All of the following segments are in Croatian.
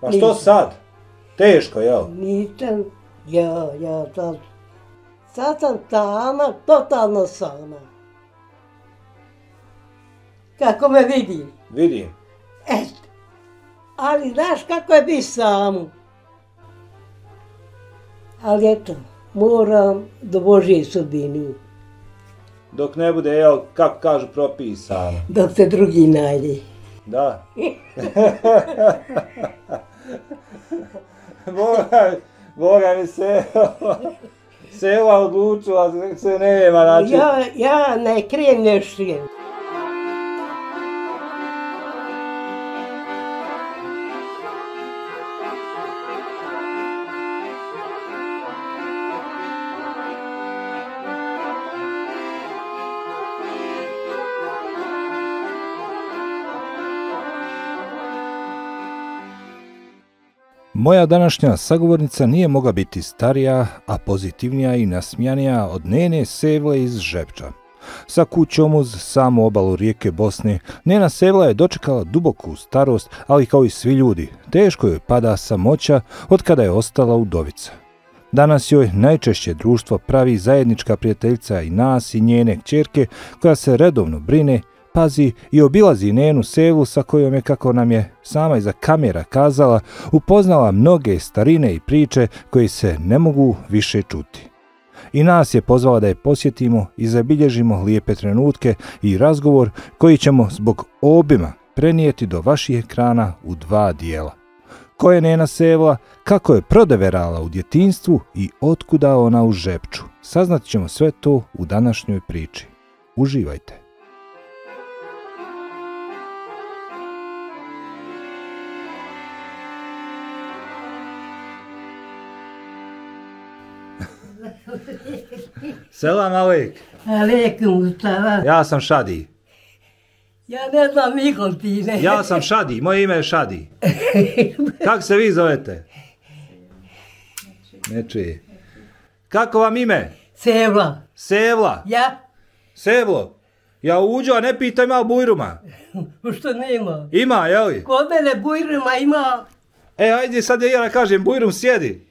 Pa što sad? Teško, jel? Nisam, ja, ja sad, sad sam sama, totalno sama. Kako me vidi. Vidim. Eto, ali znaš kako je biti samu. Ali eto, moram do Božje sudbini, Dok ne bude, jel, kako kažu, propisano. dok se drugi najde. Da. Boga, Boga mi se... Sela odlučila, se nema, znači... Ja, ja ne krijem ne Moja današnja sagovornica nije mogla biti starija, a pozitivnija i nasmijanija od Nene Sevle iz Žepča. Sa kućom uz samu obalu rijeke Bosne, Nena Sevla je dočekala duboku starost, ali kao i svi ljudi, teško joj pada samoća od kada je ostala udovica. Danas joj najčešće društvo pravi zajednička prijateljica i nas i njene kćerke koja se redovno brine, pazi i obilazi Nenu Sevu sa kojom je, kako nam je sama iza kamera kazala, upoznala mnoge starine i priče koje se ne mogu više čuti. I nas je pozvala da je posjetimo i zabilježimo lijepe trenutke i razgovor koji ćemo zbog obima prenijeti do vaših ekrana u dva dijela. Ko je Nena Sevla, kako je prodeverala u djetinstvu i otkuda ona u žepču. Saznat ćemo sve to u današnjoj priči. Uživajte! Selam Alek, Alekum ustava. ja sam Šadi. Ja ne znam nikol ti ne. Ja sam Šadi, moje ime je Šadi. Kako se vi zovete? Ne čuje. Kako vam ime? Sevla. Sevla. Ja? Sevlo. Ja uđu, a ne pitaj ima bujruma. Što nema? Ima, jeli? Kod mene bujruma ima. E, ajde sad ja kažem, bujrum sjedi.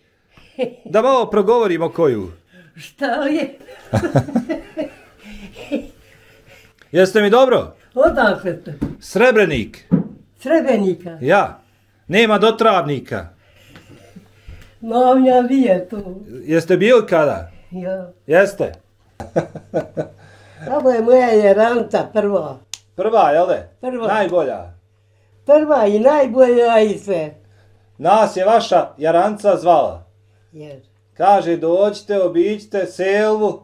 Da malo progovorimo koju. Šta je? Jeste mi dobro? Odakle te? Srebrenik. Srebenika. Ja. Nema dotravnika. Novnja vije tu. Jeste bili kada? Ja. Jeste. Ovo je moja jeranta prva. Prva, jel de? Prva. Najbolja. Prva i najbolja i sve. Nas je vaša Jaranca zvala. Jer. Kaže, dođite, obiđite selvu.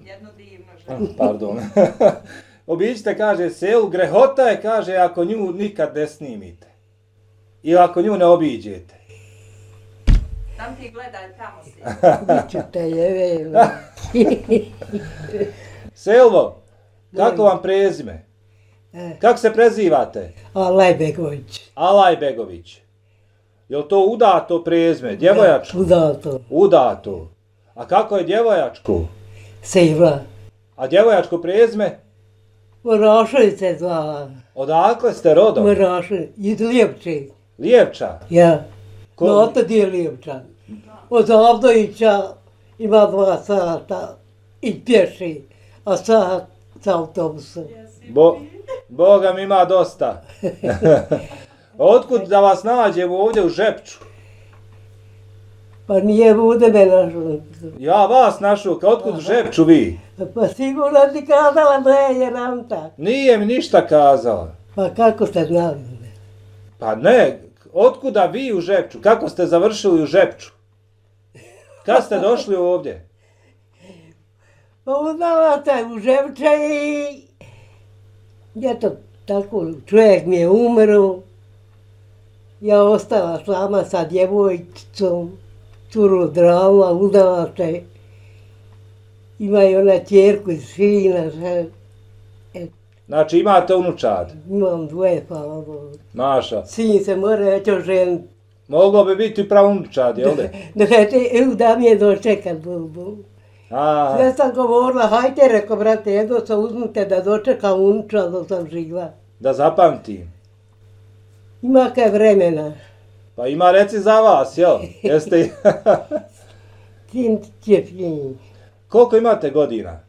Jedno divno Ah, Pardon. obiđite, kaže, selvu. Grehota je, kaže, ako nju nikad ne snimite. I ako nju ne obiđete. Tam ti gledaj, tamo si. Biću te jeve. Selvo, kako vam prezime? E, Kako se prezivate? Alaj Begović. Jel to udato prezme? Djevojačko? Udato. Udato. A kako je djevojačko? Sevla. A djevojačko prezme? Morašović se zvala. Odakle ste rodom? Morašović. Iz Lijepče. Lijevča. Ja. Ko- No, otad je Lijepčan. Od Avdovića ima dva sata i pješi, a sat sa autobusom. Bo, Boga mi ima dosta. Otkud da vas nađem ovdje u Žepču? Pa nije bude me našlo. Ja vas našao, ka otkud u Žepču vi? Pa sigurno ti kazala da je jeranta. Nije mi ništa kazala. Pa kako ste znali? Pa ne, otkuda vi u Žepču? Kako ste završili u Žepču? Kad ste došli ovdje? Pa uznala se u Ževče i... Eto, tako, čovjek mi je umro. Ja ostala sama sa djevojčicom, curu drama, udala se. Ima i ona čerku i sina, sve. Znači imate unučad, Imam dvoje, hvala Bogu. Maša. Sin se mora već oženiti. Moglo bi biti pravo unučad, jel? Da reče, evo da mi je dočekat, Bogu. A, Ja sam govorila, hajte, rekao, brate, jedno se uzmite da dočekam unuča da sam živa. da zapamtim. Ima kaj vremena. Pa ima reci za vas, jel? Jeste Čepljin. Koliko imate godina?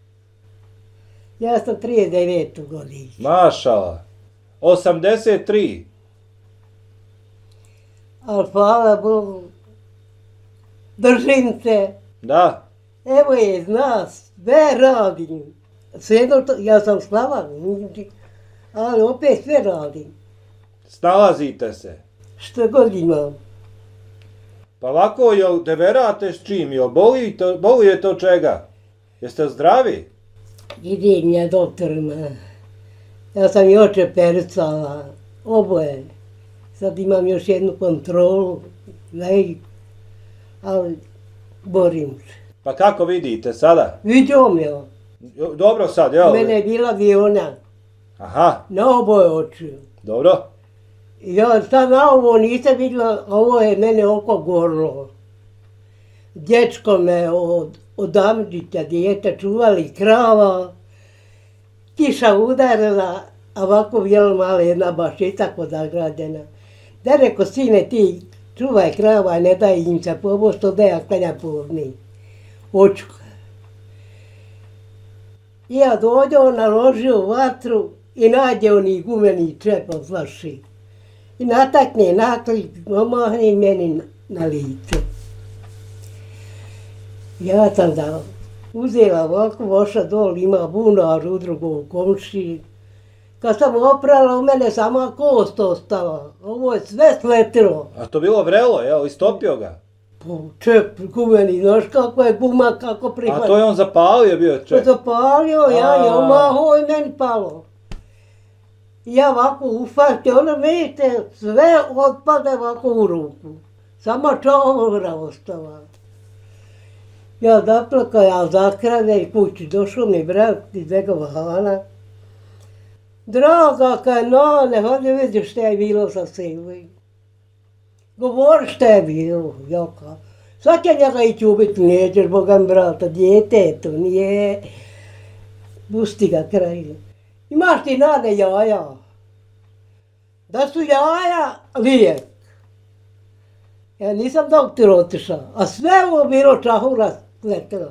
Ja sam 39. godišnja. Mašala. 83. Ali hvala Bogu, držim se. Da. Evo je, zna, sve radim. Svejedno to, ja sam slava, ali opet sve radim. Snalazite se. Što god imam. Pa ovako, jel deverate s čim? Jel bolite, bolujete od čega? Jeste zdravi? Idem ja doktorima. Ja sam i oče percala, oboje. Sad imam još jednu kontrolu, veliku. ali borim se. Pa kako vidite sada? Vidim ja, Dobro sad, jel? mene je bila viona Aha, na oboje dobro. Ja sad na ovo nisam vidjela, ovo je mene oko gorlo. Dječko me od, od Amđića dijete čuvali krava, kiša udarila, a ovako bila mala jedna bašica kod zagrađena. Da reko, sine ti čuvaj krava, ne daj im se pomoć, što da ja klanja porni. Oču. I ja dođe, on naložio vatru i nađe oni gumeni čep od flaši. I natakne naklip, omahne meni na, lice. Ja sam da uzela ovako, voša dol, ima bunar u drugom komši. Kad sam oprala, u mene sama kost ostala. Ovo je sve sletilo. A to bilo vrelo, jel? Istopio ga? Po čep gumeni, znaš kako je guma, kako A prihvat. to je on zapalio bio ček. zapalio, ja A. omaho i meni palo. Ja ovako ufatio, ono vidite, sve otpade ovako u ruku. Samo čovra ostala. Ja zaplaka, ja zakrane i kući. Došao mi brat iz Begova Hana. Draga, kaj no, ne hodi vidi šta je bilo sa Silvi. Govori šta je bilo, jaka. Sad će njega ići ubiti, nećeš, Boga mi brata, dijete je to, nije. Pusti ga kraj. Imaš ti nade jaja. Da su jaja lijek. Ja nisam doktor otišao, a sve ovo bilo čahura sletila.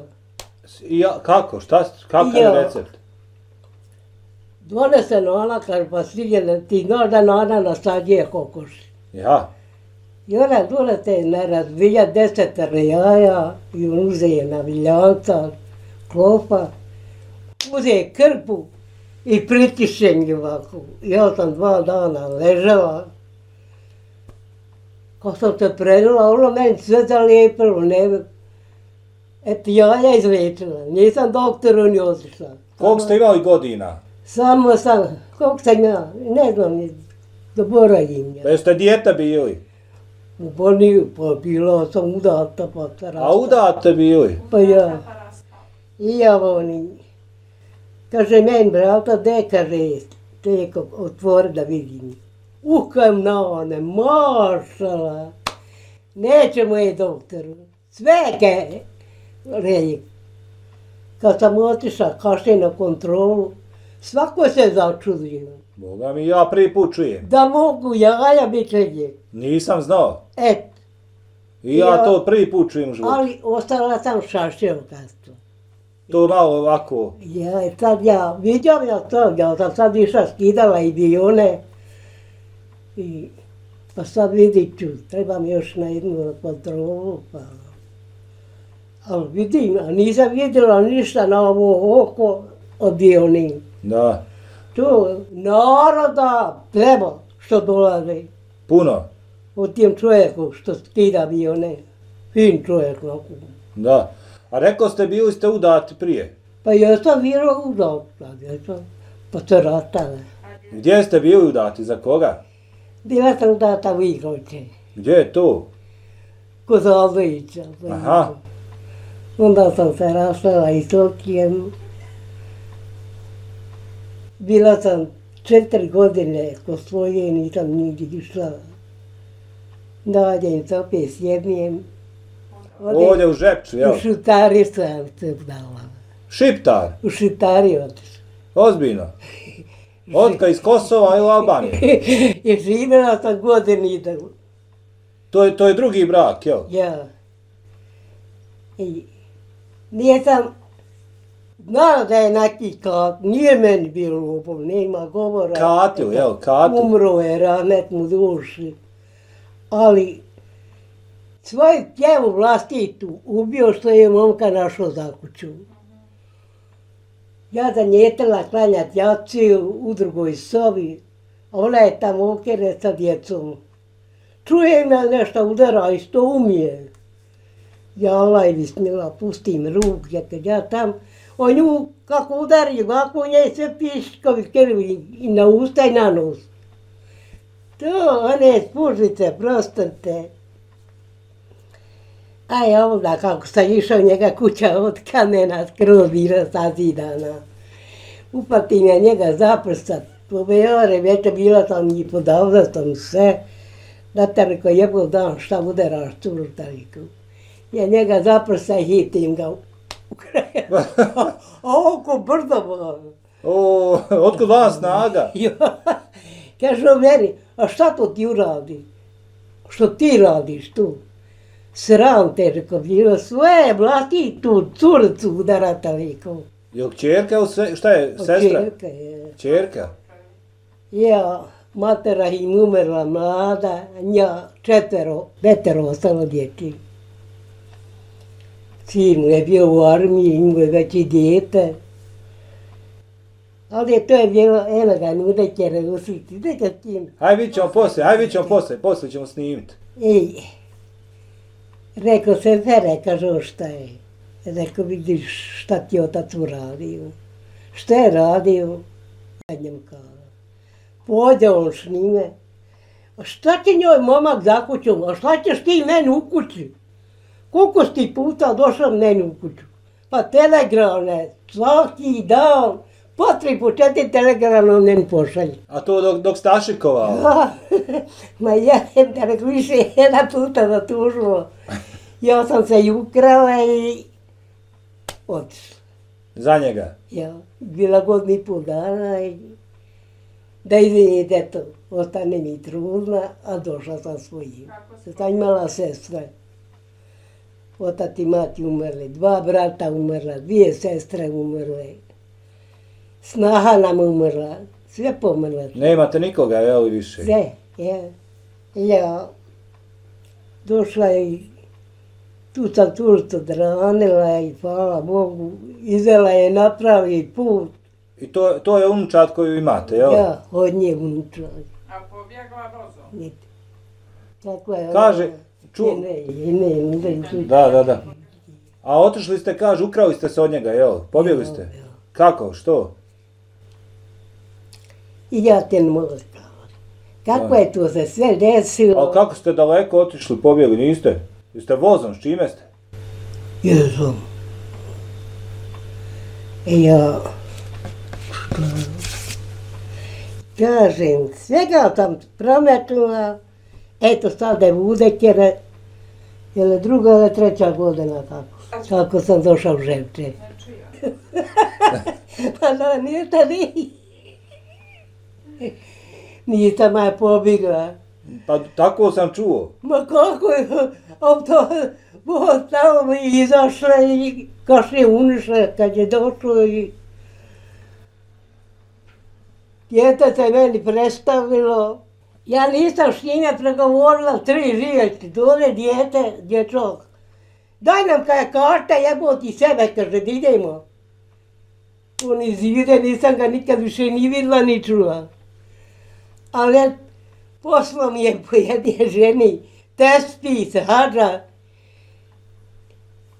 I ja, kako? Šta, kakav Ja. je recept? Donese nona, kaže, pa stigne, ti znaš da nona nasađuje kokoši. Ja. I ona dolete na razvilja deseterne jaja i uze na viljanca, klopa, uze krpu i pritišem je ovako. Ja sam dva dana ležala. Kad sam se predala, ono meni sve zalijepilo, ne Eto, jaja izliječila, nisam doktoru ni otišla. Koliko ste imali godina? Samo sam, koliko sam ja, ne znam, zaboravim ja. Jeste dijete bili? Pa nije, pa bila sam udata, pa se A udate bili? Pa ja, i ja oni. Kaže, meni brata, de kaže, teko, otvori da vidim. Ukam na one, mašala. Neće moje doktoru. Sve ke, rej. Kad sam otišla kaše na kontrolu, svako se začudio. Boga mi, ja prvi put čujem. Da mogu jaja biti lijek. Nisam znao. Et, I ja, Ja. to prvi put čujem u životu. ali ostala sam šašelkasto. To malo ovako. Ja, i sad ja, vidio ja to, ja sam sad išla skidala i bione. I, pa sad vidit ću, trebam još na jednu kontrolu, pa... Ali vidim, a nisam vidjela ništa na ovo oko od bionin. Da. Tu naroda treba što dolaze Puno. od tim čovjeku što skida bione. Fin čovjek. Da. A rekao ste bili ste udati prije. Pa ja sam bilo udao, jesam, pa se rastale. Gdje ste bili udati? Za koga? Bila sam udata u Igrovče, Gdje je to? kod Aldovića. Aha. Onda sam se rastala i Tokijem. Bila sam četiri godine kod svoje, nisam nigdje išla. Nađem se opet s jednim. Ovdje u Žepču, jel? U šutari sam se dala. Šiptar. U šutari otišla. Ozbiljno. Otka iz Kosova ili Albanije? I živjela sam godin i da, To je, to je drugi brak, jel? ja. I nije sam znala da je neki kat, nije meni bilo lupov, nema govora. Katil, jel, katil. Umro je, rahmet mu duši. Ali svoju pjevu vlastitu ubio što je momka našao za kuću. Ja zanjetila klanjat jaciju u drugoj sobi, ona je tamo okere sa djecom. Čuje me nešto udara i što umije. Ja ovaj bismila, pustim ruke, kad ja tam, on nju kako udari, ovako nje sve piškovi krvi i na usta i na nos. To, one spužice, prostante. A je onda kako sam išao njega kuća od kamena skroz bila sazidana. Upatim ja njega zaprsat, povejore, već bila sam i podavda sam sve. Da te reko jebo dan šta udaraš curu tariku. Ja njega zaprsa i hitim ga u kraj. A oko brdo. O, otkud vas snaga? Ja, kaže on meni, a šta to ti uradi? Što ti radiš tu? Sram te, reko, bilo vlasti tu curicu udara toliko. Jel čerka šta je, sestra? Čerka je. Čerka? Ja, matera im umrla mlada, nja četvero, petero ostalo djeci. Sin mu je bio u armiji, imao je već i dijete. Ali to je bilo, eno ga, nude će reusiti, tim. Aj, vidit ćemo poslije, aj, vidit ćemo poslije, poslije ćemo snimiti. Ej, rekao se Fere, kaže, šta je? Rekao, vidiš šta ti je otac uradio. Šta je radio? Zadnjem kada. Pođe on s njime. A šta ti njoj momak za kućom? A šta ćeš ti meni u kući? Koliko si ti puta došao meni u kuću? Pa telegrame, svaki dan, po tri po četiri telegrama meni pošalje. A to dok, dok Stašikovao? A, Ma ja sam te rekao više jedna puta da tužilo. Ja sam se i ukrala i otišla. Za njega? Ja, bila godinu i pol dana i da izvinite, eto, ostane mi trudna, a došla sam svojim. Sam imala sestre. Otac i mati umrli, dva brata umrla, dvije sestre umrle. Snaha nam umrla, sve pomrle. Nemate nikoga, jel, više? Sve, je. Ja došla i tu sam turcu dranila i hvala Bogu, izvela je napravi put. I to, to je unučad koju imate, jel? Ja, od nje unučila. A pobjegla. Vidite. Tako je. Kaže, ona- ču- Ne, ne, ne, ne, ne. Da, da, da. A otišli ste, kaže, ukrali ste se od njega, jel? Pobjegli ste? Kako, što? I ja te ne mogu spavati. Kako je to se sve desilo? Ali kako ste daleko otišli, pobjegli, niste? Jeste vozom, s čime ste? Jesam. I ja... Kažem, svega sam prometnula, eto sada je udekere, je li druga ili treća godina kako, kako sam došao u Ževče. pa da, ništa nije. Nisam ja pobjegla. Pa tako sam čuo. Ma kako je, a to, bo tamo i izašla i kaš je unišla kad je došlo i Djete se meni predstavilo. Ja nisam s njime pregovorila tri riječi. Dole djete, dječak. Daj nam kaj karta, jebo ti sebe, kaže, idemo. On izide, nisam ga nikad više ni vidjela ni čula. Ali poslao mi je po jedne ženi tespis, hađa,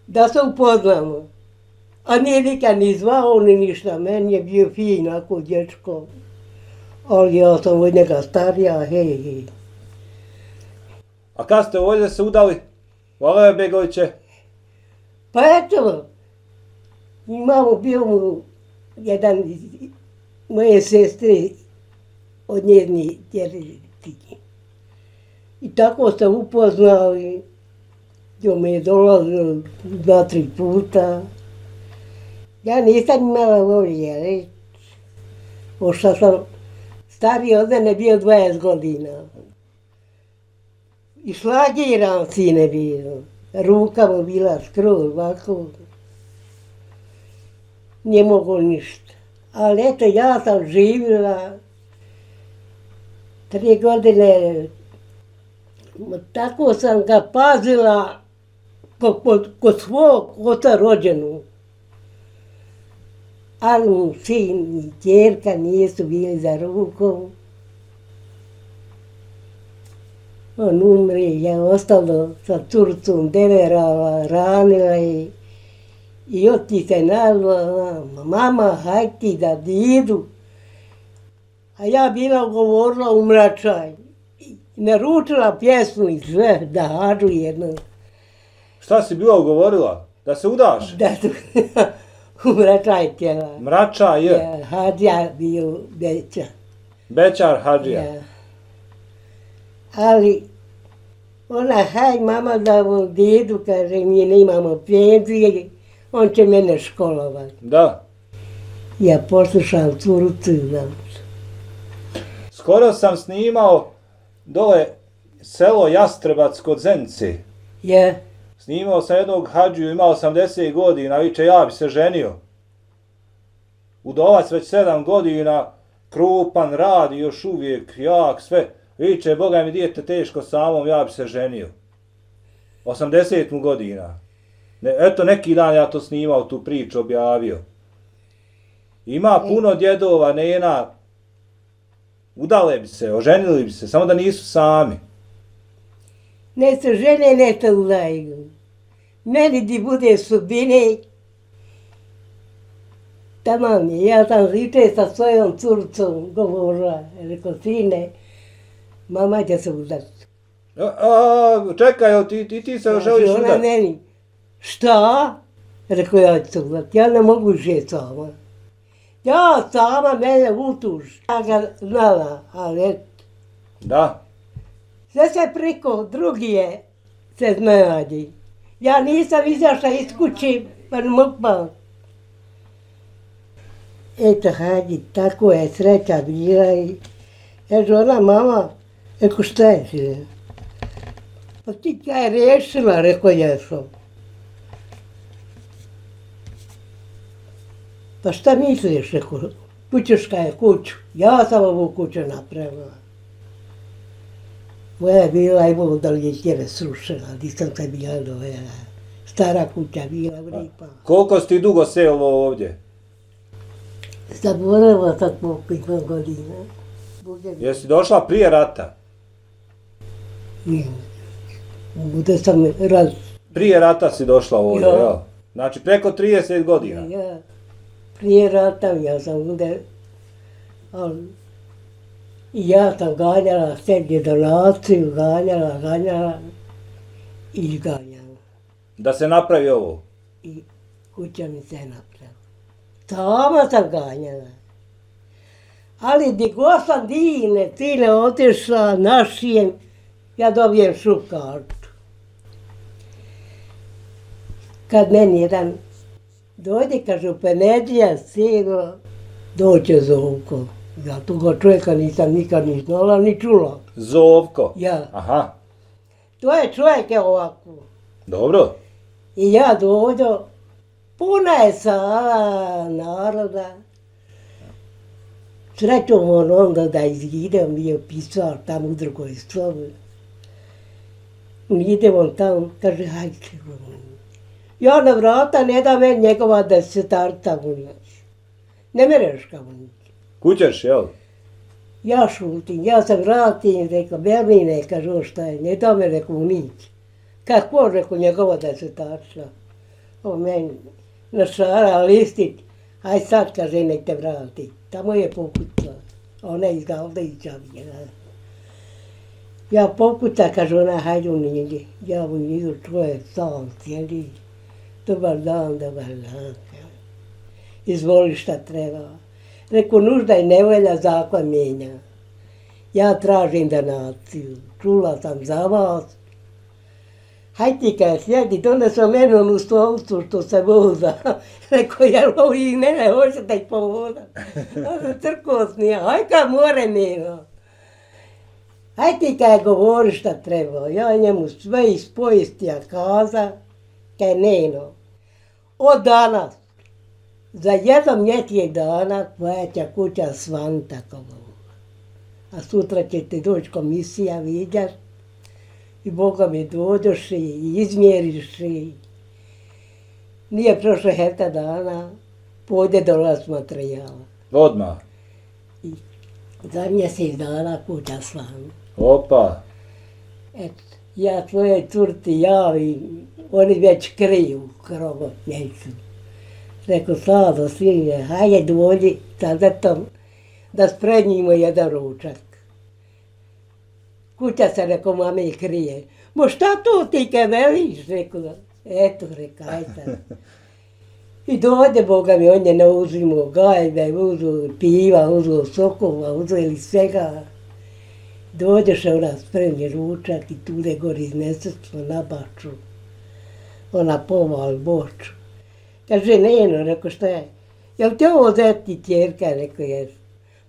da se upoznamo. A nije nikad ni zvao ni ništa, meni je bio fin ako dječko. Ali ja sam od njega starija, hej, hej. A kad ste ovdje se udali? Hvala Begoviće. Pa eto, imamo bio mu jedan moje sestre od njeni djeretike. I tako se upoznali, jo me je dolazio dva, tri puta. Ja nisam imala volje reći. Pošla sam stariji od mene bio 20 godina. I šlagiran sine bio. Ruka mu bila skroz ovako. Nije mogo ništa. Ali eto, ja sam živjela tri godine. Tako sam ga pazila kod, kod, svog oca rođenu. Ali mu sin i čerka nisu bili za rukom. On umri, je ostalo sa curcom deverala, ranila i i oti se nazvala, mama, haj ti da idu. A ja bila govorila u mračaj. I Naručila pjesmu i sve, da hađu jednu. Šta si bila ugovorila? Da se udaš? Da tu u mračaj tjela. Mrača je. Ja, hađa bio veća. Bećar Hadžija. Ja. Ali, ona, haj mama da u dedu, kaže, mi nemamo penzije, on će mene školovati. Da. Ja poslušam curucu, da. Skoro sam snimao dole selo Jastrebac kod Zenice. Ja, Snimao sam jednog hađiju, imao 80 godina, viče ja bi se ženio. Udovac već 7 godina, krupan, radi još uvijek, jak, sve. Viče, Boga mi dijete teško samom, ja bi se ženio. 80 mu godina. Ne, eto, neki dan ja to snimao, tu priču objavio. Ima puno djedova, nena, udale bi se, oženili bi se, samo da nisu sami. ne se žene, ne se udaju. Meni di bude sudbine, tamam je, ja sam ziče sa svojom curcom govorila, rekao, sine, mama će se udati. A, a, čekaj, ti, ti, ti se želiš Kaže ona udati? meni, šta? Rekao, ja ću se udati, ja ne mogu žeti sama. Ja sama mene utuž. Ja ga znala, ali eto, Da. sve se preko drugije se znadi. Ja nisam izašla iz kući, pa pa. Eto, hađi, tako je sreća bila i... Kaže ona, mama, eko šta je si? Pa ti kaj je riješila, rekao jesam. Pa šta misliš, rekao, kućuška je kuću. Ja sam ovu kuću napravila. Moja je bila i voda ljekjere srušena, nisam se bila dojela. Stara kuća bila vripa. Koliko si ti dugo selo ovdje? Zaboravila sad koliko imam godina. Jesi došla prije rata? Nije. Bude sam raz, Prije rata si došla ovdje, Ja. jel? Znači preko 30 godina. ja, prije rata ja sam bude, ali i ja sam ganjala sebi donaciju, ganjala, ganjala i ganjala. Da se napravi ovo. i kuća mi se napravila. Sama sam ganjala. Ali gdje god sam dine, tine otišla našijem, ja dobijem šup kartu. Kad meni jedan dođe, kaže, u penedlja, sino, doće Zovko. Ja toga čovjeka nisam nikad ni znala, ni čula. Zovko. Ja. Aha, To je čovjek je ovako. dobro. I ja dođo, puna je sala naroda. Srećom on onda da izidem, bio pisar tamo u drugoj sobi. Idem on tamo, kaže, hajde. Ja na vrata ne da meni njegova desetarca nići. Ne mereš nići. Kućeš, jel? Ja šutim, ja se vratim, rekao, Berline, kaže, on šta je, ne da me rekao nić. Kako, rekao, njegova desetarca. O meni, našara listić, aj sad, kaže, nek te vrati. Tamo je pokucala, ona iz Galdića bila. Ja pokuca, kaže ona, hajde u njega. Ja u njegu čovjek sam sjedi. Dobar dan, dobar dan. Izvoli šta treba. Reku, nužda i nevolja zakon mijenja. Ja tražim donaciju. Čula sam za vas. Haj ti kaj sjedi, donesao mene onu stolicu što se voza. Rekao, jel ovi mene hoćete ih povodat? On se crko smija, haj kaj more neno. Haj ti kaj govori šta treba, ja njemu sve iz povijestija kaza, kaj neno. Od danas, za jedan mjesec dana tvoja će kuća svanta kao a sutra će ti doći komisija, viđaš, i Boga mi dođeš i izmjeriš i nije prošlo heta dana, pojde dolaz materijala. Odmah. Za mjesec dana kuća svanta. Opa. Eto, ja tvojoj curti javim, oni već kriju krovo neću. Rekao, Sado, sine, hajde dođi sa zetom da sprednjimo jedan ručak. Kuća se, rekao, mame krije. Mo šta to ti ke veliš, rekao. Eto, reka, ajde. I dođe, Boga mi, on je ne uzimo gajbe, uzu piva, uzu sokova, uzeli svega. Dođeš ona spremni ručak i tude gori izneseš na baču. Ona pomal boču. Kaže, neno, rekao, šta je? Jel ti ovo zeti čerka? Rekao, jes.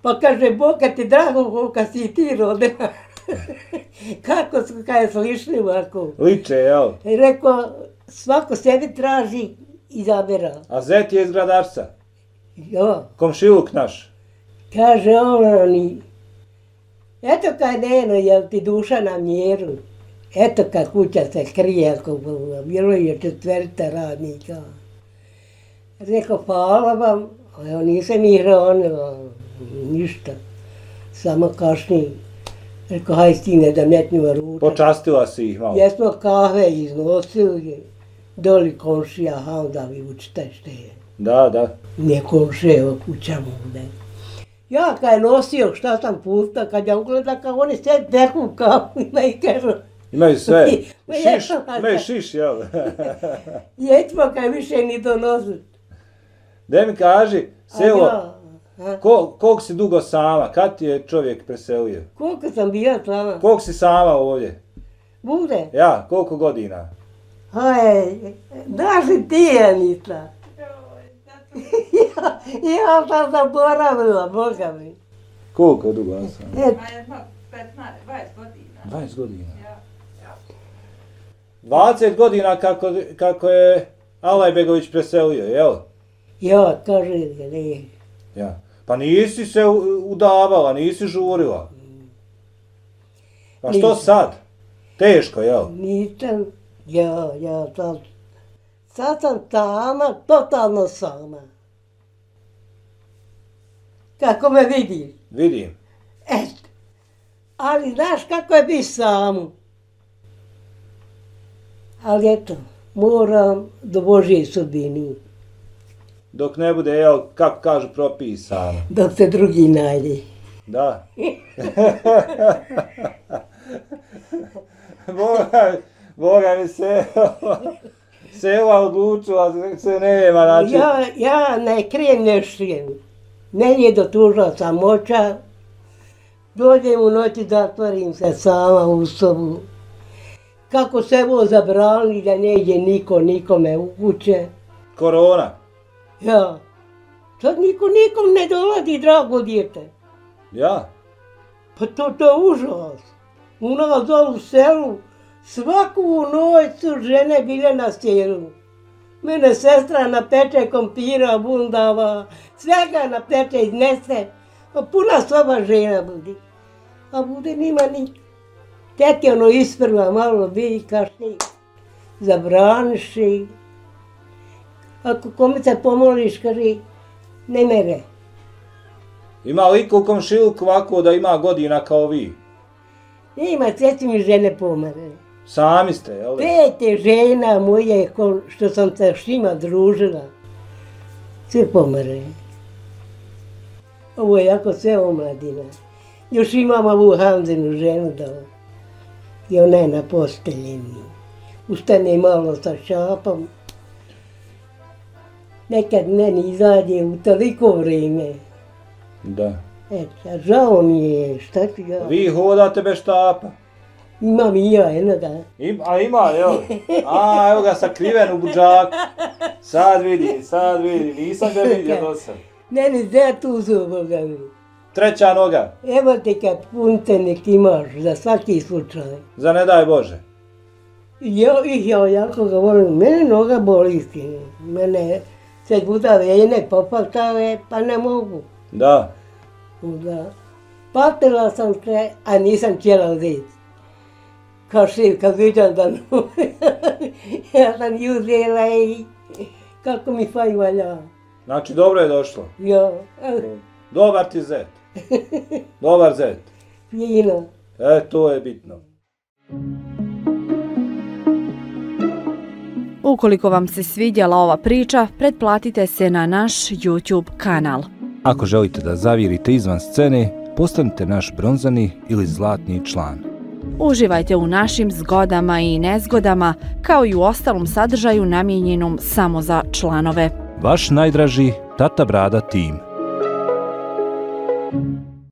Pa kaže, Boga ti drago koliko si ti rodila. Kako su kaj slišli ovako. Liče, jel? I rekao, svako sebi traži i zabira. A zet je iz gradarca. Jo, Komšiluk naš. kaže ono ni. Eto kaj neno, jel ti duša na mjeru. Eto kad kuća se krije, ako bilo je četvrta radnika. Rekao, hvala vam, ja nisam ih hranila, ništa. Samo kašnji. Rekao, haj stine da metnju ručak. Počastila si ih malo. Jesmo kahve iznosili, doli komšija, a onda vi učite što je. Da, da. Ne komšija kuća ovdje. Ja kad je nosio šta sam pusta, kad ja ugleda kao oni sve teku kao i kažu, Imaju sve. Šiš, pa imaju da. šiš, jel? jećmo kaj više ni donosit. Daj mi kaži, selo, ko, koliko si dugo sama? Kad ti je čovjek preselio? Koliko sam bila sama? Koliko si sama ovdje? Bude? Ja, koliko godina? Aj, daš li ti Anita? ja, ja sam zaboravila, Boga mi. Koliko dugo sam? Jedno 15, 20 godina. 20 godina. Ja. 20 godina kako, kako je Alajbegović preselio, jel? ja, kaže, ne, Ja. Pa nisi se udavala, nisi žurila. Pa što Nisam. sad? Teško, jel? nisam, ja, ja sam, sad sam sama, totalno sama. Kako me vidiš? Vidim. Et, ali znaš kako je biti samu? Ali eto, moram do Božje sudbini, Dok ne bude, jel, kako kažu, propisano. dok se drugi najde. Da. Boga, Boga mi se, sela odlučila, se nema, znači, Ja, ja ne krijem ne šrijem. Meni je dotužila samoća. Dođem u noći, zatvorim se sama u sobu. Kako se ovo zabrali da ne ide niko nikome u kuće. korona. Ja. Sad niko nikom ne dolazi, drago djete. Ja, Pa to to je užas. U nas u selu svaku noć su žene bile na sjelu. Mene sestra napeče kompira, bundava, svega napeče iznese. A puna soba žena budi. A bude nima ni. Tek je ono isprva malo bi kašni. Zabraniš i ako kome se pomoliš, kaži, ne mere. ima liko u komšiluku ovako da ima godina kao vi. Ima, sve mi žene pomere. Sami ste, jel? da? Pet je žena moje što sam se s njima družila. Sve pomere. Ovo je jako sve omladina. Još imam ovu Hamzinu ženu da i ona je na posteljeni. Ustane malo sa šapom. Nekad meni izađe u toliko vrijeme. Da. Eto, žao mi je, šta ću ja? Vi hodate bez štapa. Imam i ja jednoga. Im, a ima, evo. A, evo ga sakriven u budžaku. Sad vidi, sad vidi, nisam ga vidio do sad. Ne, ne, za tu su, Boga mi. Treća noga, Evo te kad punce nek imaš, za svaki slučaj. za ne daj Bože. Ja, ih ja jako ga volim, mene noga boli istinu. Mene se puta vene popakave, pa ne mogu. Da, Da. Patila sam se, a nisam htjela uzeti. Kao šiv, kad vidim da no, ja sam ju uzela i kako mi fajn valja. znači dobro je došlo. Ja, Dobar ti zet. Dobar zet. fino. E, to je bitno. Ukoliko vam se svidjela ova priča, pretplatite se na naš YouTube kanal. Ako želite da zavirite izvan scene, postanite naš bronzani ili zlatni član. Uživajte u našim zgodama i nezgodama, kao i u ostalom sadržaju namijenjenom samo za članove. Vaš najdraži Tata Brada tim.